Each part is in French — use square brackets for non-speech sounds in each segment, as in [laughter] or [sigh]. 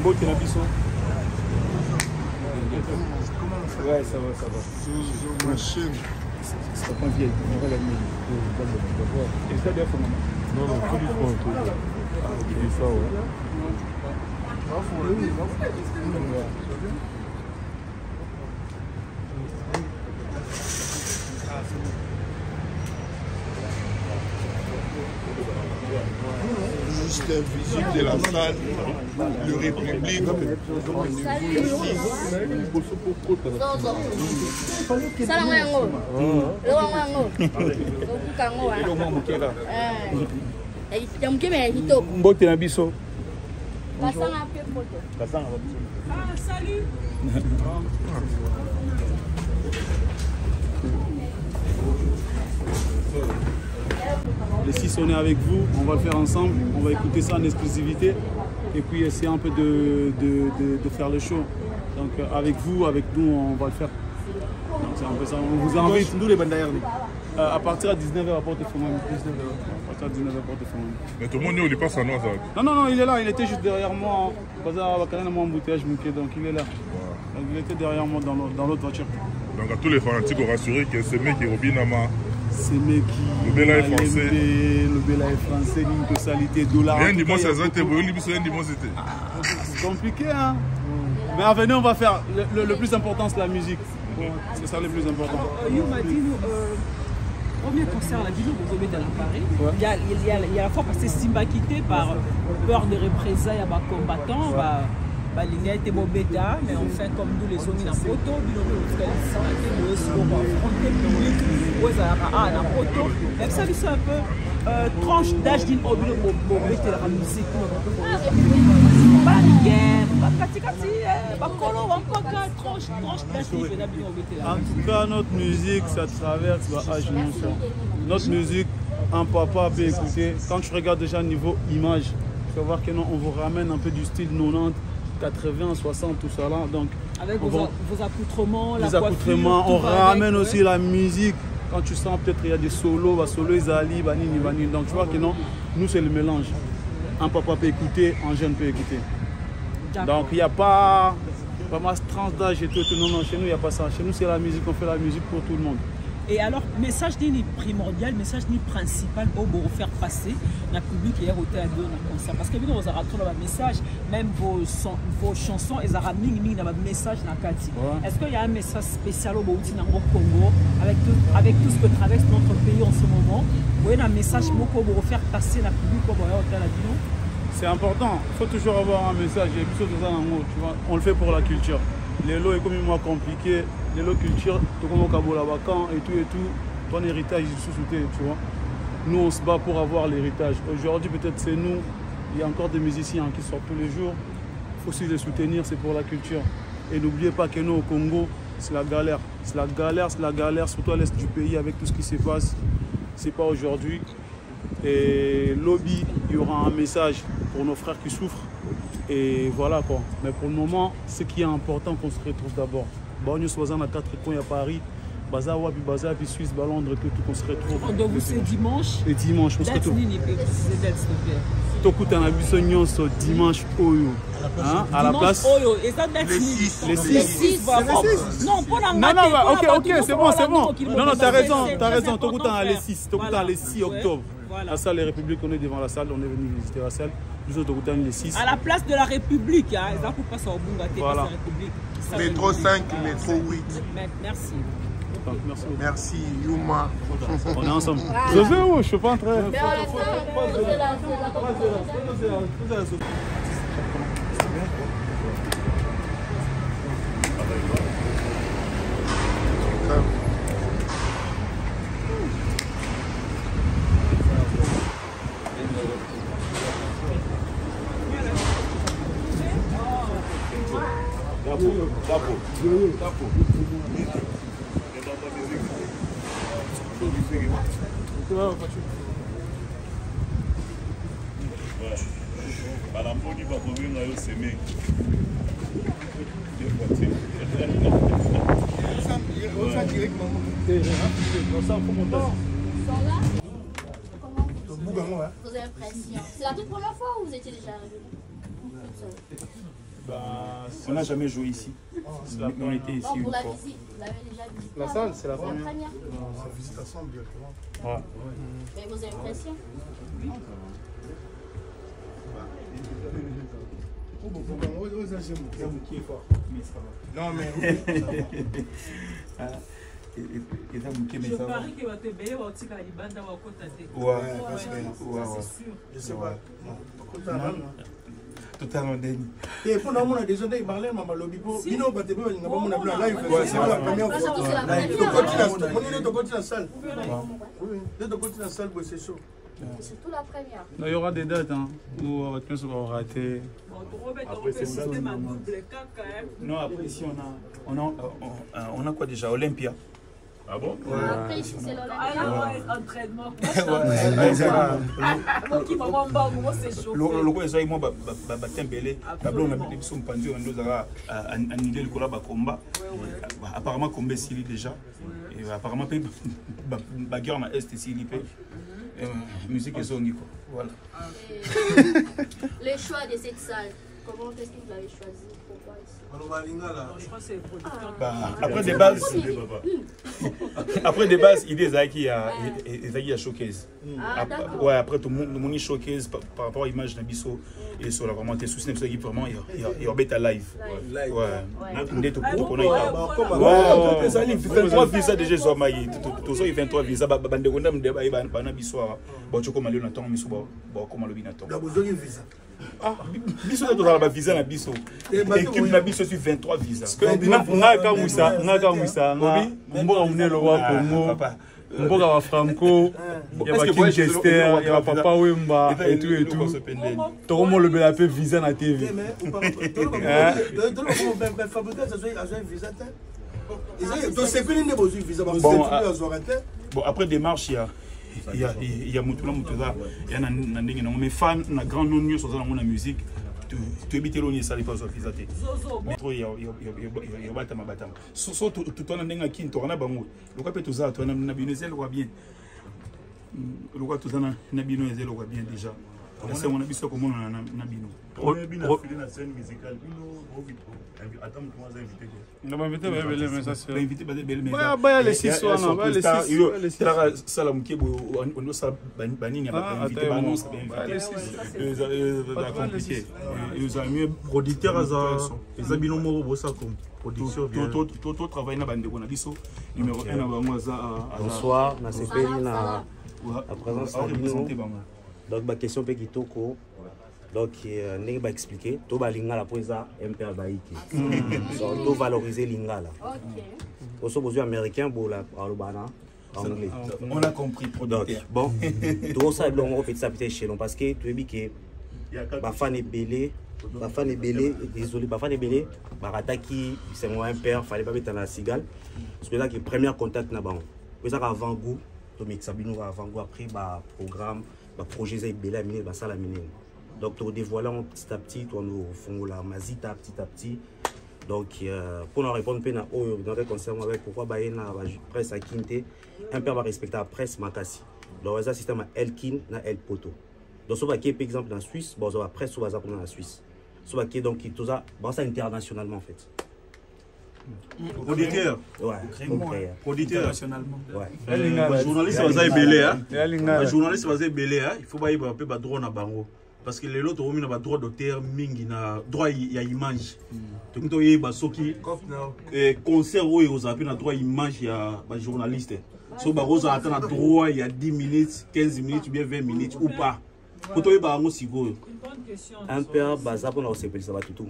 mbote na biso Ouais, ça va, ça va. Machine. Ça prend vieille. On va la mettre. Et ça, bien, comment Non, non, tout doucement, tout doucement. Et ça, ouais. Juste un visite de la salle, le République, salango yango elongo yango okuka yango wana elongo mokela Eh, ya moke me ya kitoko mbote na biso. Basanga [laughs] mpe poto Les six, on est avec vous, on va le faire ensemble, on va écouter ça en exclusivité et puis essayer un peu de, de, de- de faire le show. Donc euh, avec vous, avec nous, on va le faire. Donc c'est un peu ça, on vous invite. Nous les nous. Euh, à partir de 19h à Porte Fumami. À partir de 19h à Porte. Mais tout le monde est au départ, ça, non. Non, non, non, il est là, il était juste derrière moi. Parce qu'il y a un embouteillage, donc il est là. Donc il était derrière moi dans l'autre voiture. Donc à tous les fanatiques, on rassurer que ce mec est Robinama. C'est mec qui. Le Bella est français. Le Bella est français, une totalité dollar. Rien En tout du cas, moins, il y a ça a été beaucoup- brûlé, lui, rien du moins, c'était. C'est compliqué, hein. Mais à venir, on va faire. Le, le- le plus important, c'est la musique. C'est ça le plus important. You m'a dit, nous, euh, premier concert à la ville, vous dans la Paris. Ouais. Il, y a, il, y a, il y a la fois passé Simba quitté par peur de représailles à bas combattants. Bah, bah, a bobeta, mais enfin, comme nous les hommes, dans photo, nous, nous, nous, nous, nous, affronter le public, ouais, ça, dans photo. Même ça, c'est un peu tranche d'âge d'une objet bobeta la musique. Bangen, bakatikati, bakolo, bampaka, tranche, tranche d'âge d'une objet En tout cas, notre musique, ça traverse. Notre musique, un papa peut écouter. Quand tu regardes déjà niveau image, tu vas voir que non, on vous ramène un peu du style 90, 80, 60, tout ça là. Donc, Avec on vos, va- a- vos accoutrements, la les accoutrements, on ramène avec, aussi ouais. la musique. Quand tu sens peut-être qu'il y a des solos, bah, solo Isali, Banini, Banini. Donc tu vois que non, nous c'est le mélange. Un papa peut écouter, un jeune peut écouter. Donc il n'y a pas, pas masse trans d'âge et tout, tout. Non, non, chez nous il n'y a pas ça. Chez nous c'est la musique, on fait la musique pour tout le monde. Et alors, message ni primordial, message ni principal au pour faire passer le public et au théâtre de concert. Parce que vous avez un message, même vos, son- vos chansons, elles ont mis un message dans Kati. Est-ce qu'il y a un message spécial au Bouti dans le Congo, avec tout, avec tout ce que traverse notre pays en ce moment? Vous avez un message pour faire passer le public au théâtre la C'est important. Il faut toujours avoir un message. Il y a quelque chose de ça dans le mot, tu vois. On le fait pour la culture. Les lots est comme moi compliqué. Les lots culture, Cabo Labacan et tout et tout. Ton héritage tu vois. Nous, on se bat pour avoir l'héritage. Aujourd'hui, peut-être c'est nous. Il y a encore des musiciens qui sortent tous les jours. Il faut aussi les soutenir, c'est pour la culture. Et n'oubliez pas que nous, au Congo, c'est la galère. C'est la galère, c'est la galère, surtout à l'est du pays avec tout ce qui se passe. C'est pas aujourd'hui. Et lobby, il y aura un message pour nos frères qui souffrent. Et voilà quoi. Mais pour le moment, ce qui est important qu'on se retrouve d'abord. Bon, nous sommes à 4 coins à Paris. Baza Wapi, Baza, puis Suisse, Londres, tout, tout qu'on se retrouve. Donc, vous, c'est dimanche. Et dimanche, on se retrouve. tokutana biso nyonso dimanche oyo hein, à la Dimanche place oyo, eza date Donc, six, voilà. Non, mpona non non ok ok c'est bon c'est bon non non t'as raison c'est t'as raison tokutana les frère. 6 tokutana les 6 Ouais. octobre Voilà. la salle des républiques on est devant la salle on est venu visiter la salle nous tokutana les 6 à la place de la République, hein, eza kopasa obunga te Voilà. pasa République. Métro République. 5, métro 8. Me- Merci. Merci, Yuma. on est ensemble je sais où je suis pas en train bakobenga yo. C'est la toute première fois ou vous étiez déjà arrivé Bah, On n'a jamais joué ici. la Mais on était ici une la fois. visite, vous l'avez déjà visité La salle, c'est la première. première. On visite ensemble directement. Ouais. Mais vos impressions Non, mais eza moke mais Je ça va. parie que bato ebele baotikala libanda bakota te Ouais, Ouais, parce que- ça, ouais, c'est ouais. [laughs] ndeni omona déjà nde marlene bino bato balinga bamona bino live fois que c'est la Tokoti première. na- na salle Ouais. nde tokoti na salle. Boye c'est chaud C'est surtout la première. Non, il y aura des dates hein, où tous rater. Non après ici on a on a on, on a quoi déjà? Olympia. Ah bon? Après, ici, c'est Ah, l'Olympia. entraînement. Mwa batembele na biso mopanzi oyo nde ozalaka anile likolo ya bakomba apparemment komba esili déjà. Et apparemment mpe baguerre na est esili mpe musique ezongi quoi voilà. [laughs] Et Le choix de cette salle, comment est-ce que vous l'avez choisi? Le Bah, [laughs] après des bases. Après des bases ezalaki ya ezalaki ya showcase. Ah, ouais après tomoni showcase par par rapport à image na biso esola vraiment te susi na biso yaki vraiment yobeta live. Live. ouais. Ouais, ezali 23 visa déjà ezwamaki tozwaki 23 visa Ba- ba- bandeko nde mde baye bana biso awa bacokoma lelo na ntongo miso bakoma lobi na ntongo na bozwaki visa biso te tozala bavisa na biso. Ekipe na biso esi 23 visangai kamwisa ngai kamwisa mboka munelo wa kongo mboka wa franco ya bakinchester ya bapapa wemba etu etu tokomolobela mpe visa na tv [laughs] ah. ah. bon après démarche ya ya ya motu na motu eza ya na na ndenge nango. Mais fan na grand nom nyonso oza nango na musique to- toyebi te eloni esali mpo azwa visa te. Zozo metro ya batama batama so so to- to- twana ndenge akini toka na bango. Lokwa mpe toza twana na bino eza elokwa bien. Mm, lokwa toza na- na bino eza elokwa bien déjà esengo na biso ya komonana na na bino. Oyebi na file na scène musicale. Bino ata motu aza invité te na bainvité bayebele mais ça c'est bainvité baza ebele mais Baya- eza- baya les ya- six ya- ya wana, surtout baya les star, six, yo, baya les six. talaka sala moke boye ondosala banini ya Ah, bainvité attends, baannonce bon. Baya les six. bainvité compliqué eza mieux producteur eza bino moko bosala bien. totravaille na bandeko na biso numéro 1 na bango aza bonsoir na wa- La présence na bino. Donc baquestion mpe kitoko. Donc euh, ndenge baexplike to balingala mpo eza mpe abayiki donc to valoriser lingala Ok. oso bozwi américain bola aloba na anglais. on a compris donc producteur bon tokosala biloko moko fetisa pete echelon parce que toyebi ke bafane ebele bafane ebele désolé bafane ebele barataki bisengo ya impere fale babeta na cigale. Parce que ezaki première contact na bango po ezaka avant goût tomekisa bino avant goût après baprogramme baprojet eza ebele ya minene basala minene. Donc todévoile yango petit à petit tonofongola mazita petit à petit. Donc euh, mpona répondre mpe na oyo dans le concert mo avec pourquoi baye na presse akini te impere barespecte ya presse makasi donc eza système ya elkin na el poto. Donc so bakie par exemple na suisse bozwa bapresse so baza kuna na suisse. So bakie donc toza baosa internationalement en fait producteur ouais producteur internationalement. Ouais. Lingala bajournaliste baza ebele il faut bayeba mpe badroit na bango. Parce que lelo tokomi na badroit d'auteur mingi na droit ya image. Tokoki toyeba soki eh, concert oyo ozala mpe na droit ya image ya bajournaliste so ata na droit ya 10 minutes 15 minutes ou bien 20 minutes ou pas. Po toyeba yango sikoyo une bonne question impere baza mpona kosepelisa bato tu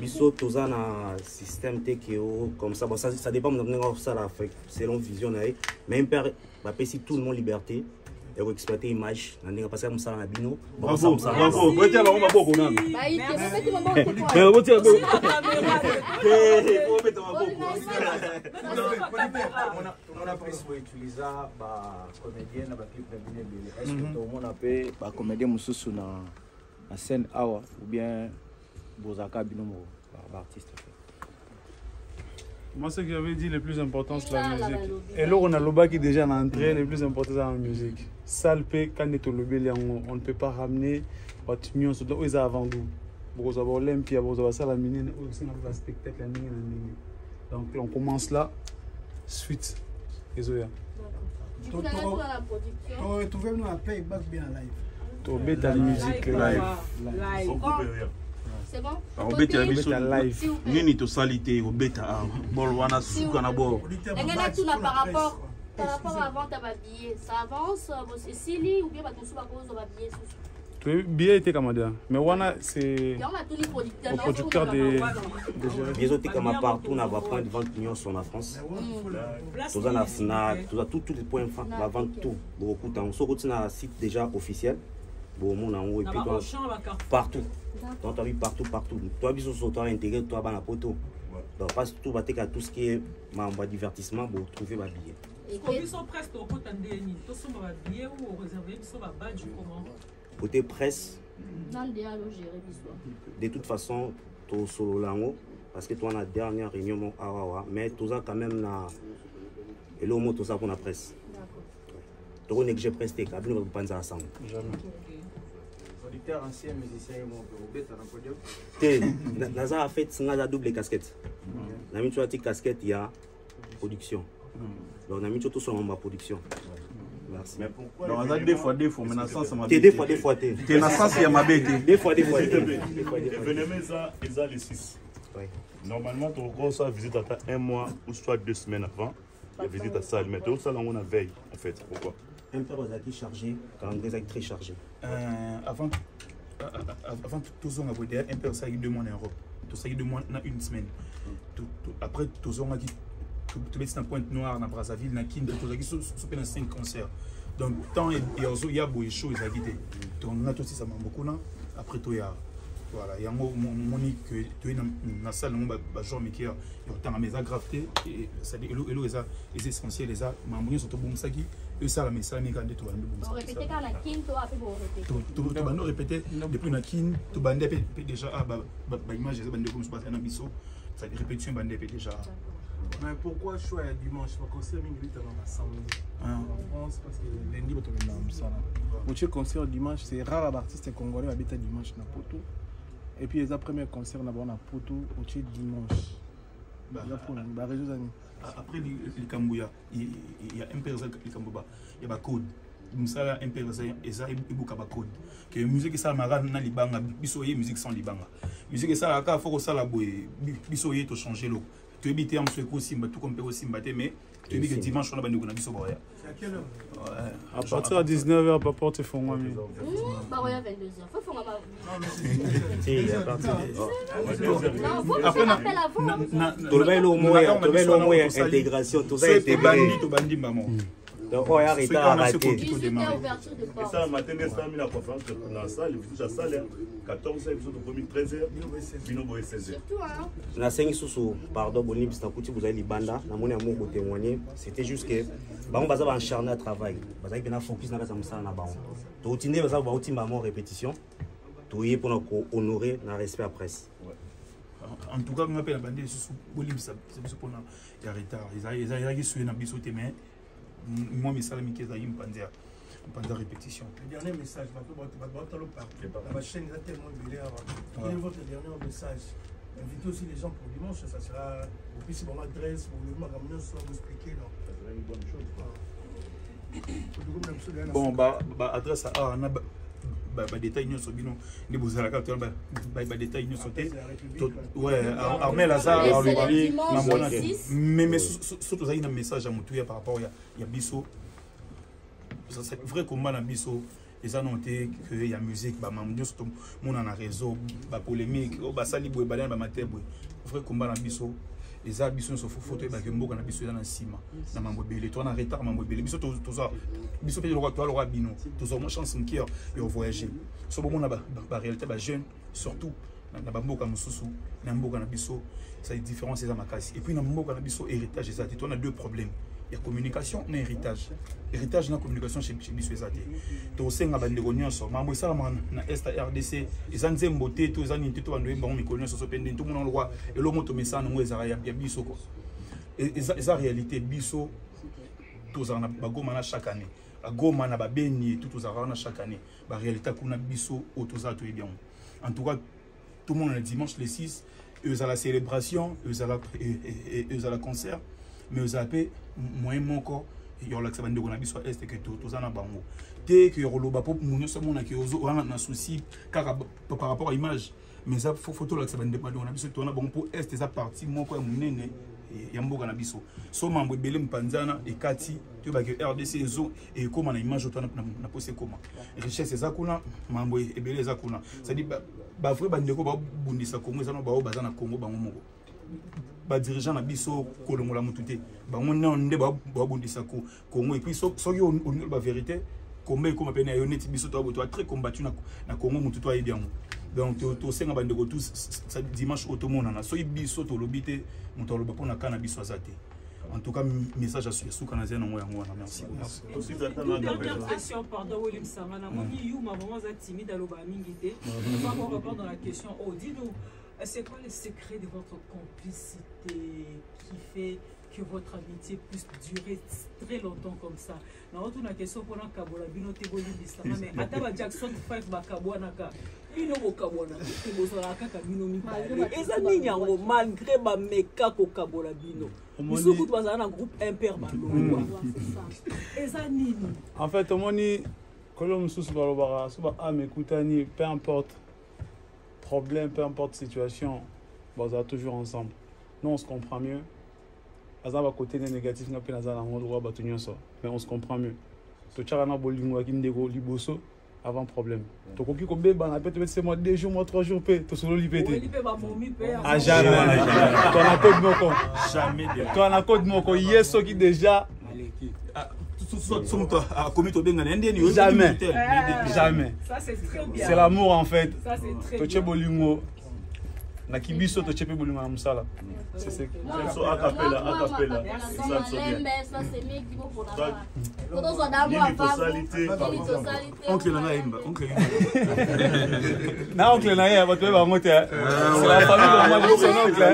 biso toza na système te ke o comme ça. Bon, ça, ça dépend na ndenge osala selon vision na ye. Mais bapesi tout le monde liberté ya koexploite image na ndenge parce que mosala na bino maboko Bah, bacomédien na na bino ebele tomona mpe bacomédien mosusu na na scène awa ou bien bozalaka bino moko baartiste Moi, ce que j'avais dit, le plus important, c'est la musique. Et là, on a le bas qui déjà en entrée, le plus important, c'est la musique. tolobeli yango on ne peut pas ramener oyo eza avant goût bokozwa baolympia bokozwa basala minene oyo osenga mpe baspectacle ya ndenge na ndenge donc on commence là suite Du coup, là, là, pour la production. trouver nous après il basse bien en live tobeta musique live live C'est bon? Biso. Obeta nini tosali te wana suka na ndenge na par rapport par rapport à vente ça avance euh, esili ou bien bato mosusu bakozwa susu mais wana c'est yango natuli producteur au na producteur de, de gérer biso otekama partout na bapoint de vente nyonso na france. Fnac les points de la vente tout. Yango soki oti na site déjà officiel bomona yango bacarrefour partout. Donc toabi partout partout. Toa biso so toa intégré toa bana poto donc parce que tout bateka tout ce qui est mambo ya divertissement botrouve babillet côté presse de toute façon tosolola yango parce que toa na dernière réunion moko awawa mais toza quand même na eloko moko toza mpona presse tokonéglige presse te sango ye moko obeta na podium. Te na- naza en fait nga aza double casquette. Na mini so ati casquette ya production. Donc na mini so tosonga ma production. Aza deux fois deux fois mais na sens ya mabe deux fois deux fois te. Te na sens ya mabe te deux fois deux fois. Événement, ça, ils ont les 6. Oui. Normalement, ça visite à un mois ou soit deux semaines avant. La visite à ça, mais tu ça, on a veille, en fait. Pourquoi un père ozalaki chargé calendrier ezalaki très chargé Euh, avant euh, euh, avant tozonga boye derrière un peu osalaki deux mois na europe tosalaki deux mois na une semaine. Après tozongaki to- tobeti na pointe noire na brazzaville na kinde tozalaki so mpe na cinq concert donc temps ya boye show ezalaki te tonga tosisa mambo kuna après toya voilà yango mo- moni ke toye na- salle nango bagenre mike ya ya kotanga mais eza grave te Et- c'est-à-dire elo elo eza eza essentiel eza mambo nyonso tobongisaki oyo esalama esalami kaka nde tobandi borepete kaka na kin to ape borepete tobandi orépété depuis na kine tobandi mpe mpe déjà ah, ba- ba- baimage eza bandeko mosusu bazali na biso c'est-à-dire répétition ebandi mpe déjà. Mais pourquoi choix ya dimanche? Baconcert mingi Ah. en france parce que lundi mosala concert dimanche c'est rare baartiste congolais babeta dimanche na poto et puis eza premier concert na bango na poto otie dimanche. Eza mpona bareseau eza nini après li- likambo ya mpe eza likambo ya bacode mosala ya mpe eza ebuka bacode ke musique esalamaka na libanga. Biso oye musique sans libanga. Musique esalaka kaka fo kosala boye bi- biso oye tochange eloko toyebi te ya mosu ekosimba tuko mpe kosimba te mais toyebi ke dimanche wana bandeko na biso boya À partir à 19h, papa, tu fais moi mieux. Bah ouais, 22h. Faut faire à partir de... Après, on appelle avant. Tout le monde est au moins intégration. Tout ça est intégré. Tout le monde est maman. Donc arate soki- 18h ouverture de Et ça, le matin, les femmes, la conférence dans la salle, à la salle, 14h, ils sont au premier 13h, Bino Boy 16h. surtout hein. Nasengi susu pardon boni biso nakuti bozali libanda. Namoni yango kotémoigne c'était juste que bango baza baancharne à travail. Bazalaki mpena focus na kati ya mosala na bango touti nde baza bautimba bango répétition. Toye mpona kohonore na respect ya presse. En tout cas nga mpe na bandi lisusu bolimbisa biso mpona ya retard Eza- eza- ezalaki suye na biso te mais mwa misala mike ezalaki mpanza ya mpanza ya répétition Le dernier message, parce que votre partout. La chaîne est tellement brûlée avant. Quel est votre dernier message? Invitez aussi les gens pour dimanche, ça sera. Vous puissiez mon adresse. Ça sera une bonne chose. [coughs] quoi. bon ba- baadresse awa ba- ba- badetail nyonso bino. Nde bozalaka to badetail nyonso te. Armel aza Et c'est aloba le dimanche mambo wana le te 6. mais mais so- tozalaki na message ya motu ya par rapport ya biso. Vrai combat na biso eza no te ke ya musique bamambo nyonso tomona na réseau bapolémique oyo basali boye balena bamate boye vrai combat na biso eza biso nyonso fo toyebake mboka na biso eza na nsima na mambo ebele. Toza na retard mambo ebele. Biso biso mpe toza lokola bino. Tozwa mwa chance moke ya ya voyage so bomona baréalité bajeune surtout na bamboka mosusu na mboka na biso ça différence eza makasi. Et puis na mboka na biso héritage eza te toza na deux problèmes ya communication na héritage héritage na communication chez biso eza te tosenga bandeko nyonso mambo esalamaka na est ya rdc eza nzembo te to eza nini te to bando oyembango mikolo nyonso so mpe ndeni tomona lokwa eloko moto mesana yango ezala ya biso E- eza réalité biso tozala na bagoma na chaque année agoma na babeni etu tozalaka wana chaque année baréalité kuna biso oyo tozala toyebi yango en tout cas tout le monde le dimanche le 6 ezala célébration ezala ezala concert mais ezala mpe moyen moko yolakisa bandeko na biso ya este ke toza na bango te ke yokoloba mpo mo nyonso amonaki wana na souci kaka par rapport à image mais eza fo tolakisa bandeko na biso tona bango mpo este eza parti moko ya monene ya mboka na biso so mambo ebele mpanzana ekati toyebaki rdc ezo ekóma na image oyo na posi ekóma richesse eza kuna mambo ebele eza kuna cestadire bavrai bandeko babundisa kongo eza no bao baza na kongo bango moko badirigant na biso kolongola motu te. Bango nano nde babundisa kongo epuis soki olingi oloba vérité komba ekóma pene ya yo neti biso toa très combattu na kongo motu to ayebi yango. Donc tosenga bandeko tous dimanche oyo tomonana soki biso tolobi te moto aloba mpona ka na biso aza te. En tout cas message esuka na zia nango yango wana. Merci. Dernière question pardon William Sanga. Namoni yuma vraiment aza timide aloba mingi te répondre question. Oh dis-nous c'est quoi le secret de votre complicité qui fait que votre amitié puisse durer très longtemps comme ça? Question mpona kabola bino te bolimbisanga mais ata ba jackson 5 bakabwanaka bino bokabwana te bozalaka kaka bino mibale eza nini yango malgré bameka kokabola bino. Biso kutu bazala na groupe imper balongwa eza nini en fait omoni kolo mosusu balobaka so baame ekutani peu importe problème peu importe situation bazala toujours ensemble. Nous on se comprend mieux. Aza bakote ne négatif nga mpe naza nango droit bato nyonso mais on se comprend mieux. Totyaka na bolingwaki ndeko liboso avant problème. Kobebana mpe tobetise mwa deux jours mwa trois jours tosololi mpe te jamais. Toana code moko toana code moko ye soki déjà so moto akomi tobengana ndeni jamais. jamais. C'est l'amour en fait. Totie bolingo. Naki biso totie mpe bolingo na mosala oncle na nga yemba na oncle na ye bato oyeba yango te c'est la famille de son oncle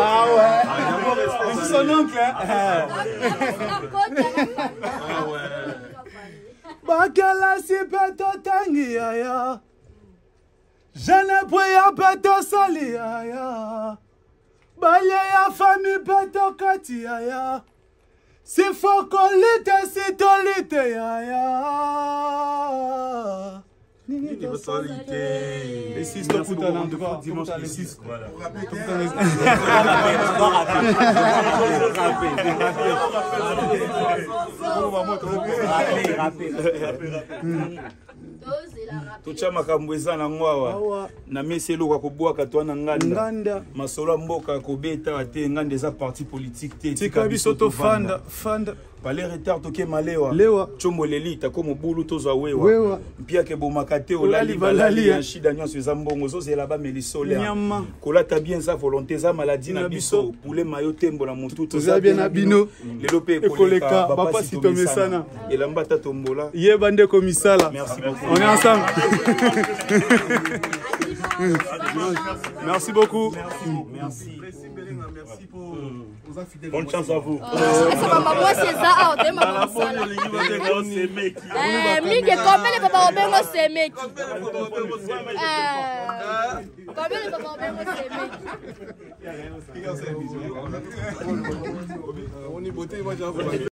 ah ouais. C'est son oncle bakelasi mpe totangi yaya. Jeune pria mpe tosali yaya. Baye ya fami mpe tokati yaya. Sifokolite sitolite yaya Les 6 tokutana en tout cas dimanche les 6 voilà. Totya makambo eza nango awa. Na mesi eloka kobwaka to wana nganda. Masolo ya mboka kobeta te nganda eza parti politique te tika biso tofanda fanda pale retard tokema lewa lewa. Combo leli tako mobulu tozwa wewa. Mpiaka ebomaka te olali balali ya shida nyonso eza mbongo ozozela bameli solaire kolata bien eza volonté eza maladi na biso. pule mayo tembo na motu toza bien na bino. lelo mpe ekoleka bapasi tomesana elamba ata tombola. Yeba ndeko misala. On est ensemble. Merci [laughs] beaucoup. Merci. Merci pour Bonne chance à vous. mama mwasi eza awa toyemba mosala mingi komele papa obengo semeki komele papa obengo semeki On est beauté, moi j'ai